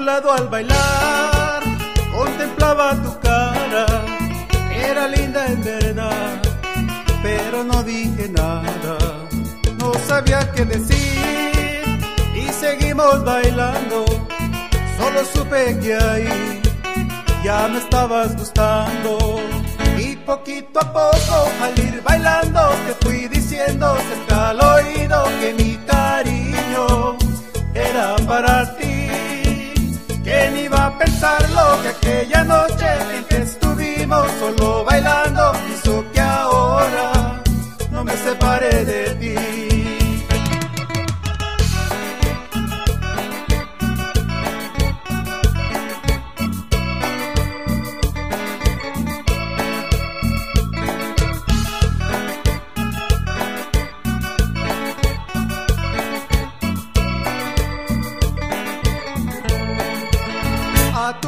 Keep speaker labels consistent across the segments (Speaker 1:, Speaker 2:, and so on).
Speaker 1: lado al bailar, contemplaba tu cara, era linda en verdad, pero no dije nada, no sabía qué decir y seguimos bailando, solo supe que ahí ya me estabas gustando. Y poquito a poco al bailando ¿Quién iba a pensarlo que aquella noche en que estuvimos solo bailando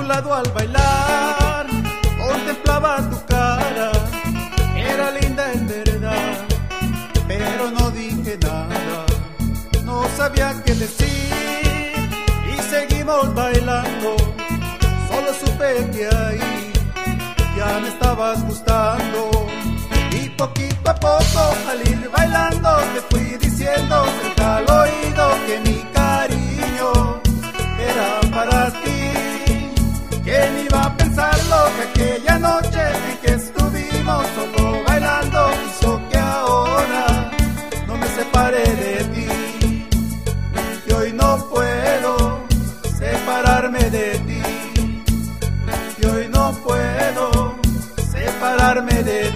Speaker 1: lado al bailar, contemplaba tu cara, era linda en verdad, pero no dije nada, no sabía qué decir y seguimos bailando, solo supe que ahí ya me estabas gustando hoy no puedo separarme de ti. Y hoy no puedo separarme de ti.